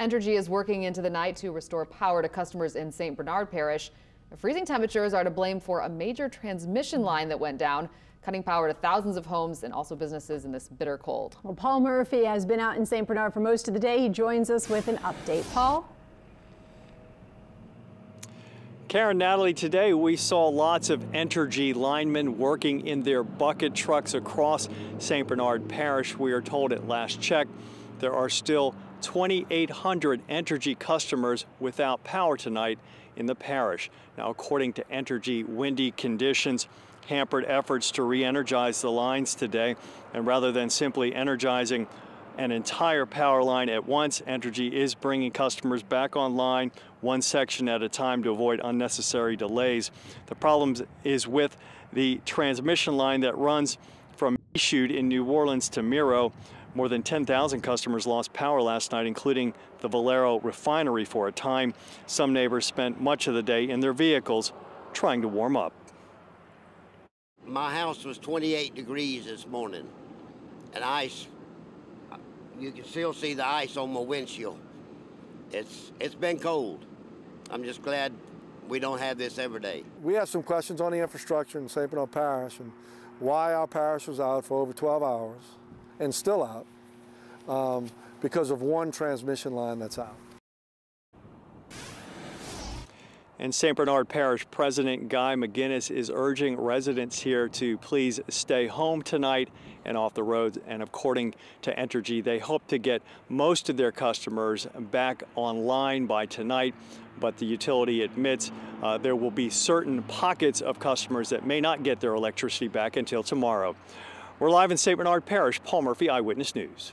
Entergy is working into the night to restore power to customers in St. Bernard Parish. The freezing temperatures are to blame for a major transmission line that went down, cutting power to thousands of homes and also businesses in this bitter cold. Well, Paul Murphy has been out in St. Bernard for most of the day. He joins us with an update. Paul? Karen, Natalie, today we saw lots of Entergy linemen working in their bucket trucks across St. Bernard Parish. We are told at last check there are still 2,800 Entergy customers without power tonight in the parish. Now, according to Entergy, windy conditions hampered efforts to re-energize the lines today, and rather than simply energizing an entire power line at once. Entergy is bringing customers back online one section at a time to avoid unnecessary delays. The problem is with the transmission line that runs from Michoud in New Orleans to Meraux. More than 10,000 customers lost power last night, including the Valero refinery for a time. Some neighbors spent much of the day in their vehicles trying to warm up. My house was 28 degrees this morning, and ice you can still see the ice on my windshield. It's it's been cold. I'm just glad we don't have this every day. We have some questions on the infrastructure in St. Bernard Parish and why our parish was out for over 12 hours and still out um, because of one transmission line that's out. And St. Bernard Parish President Guy McInnis is urging residents here to please stay home tonight and off the roads. And according to Entergy, they hope to get most of their customers back online by tonight. But the utility admits uh, there will be certain pockets of customers that may not get their electricity back until tomorrow. We're live in St. Bernard Parish. Paul Murphy, Eyewitness News.